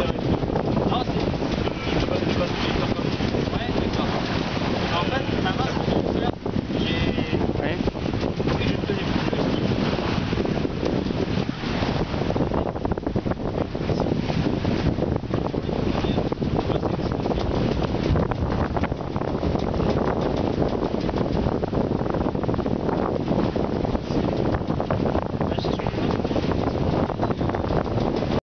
episode.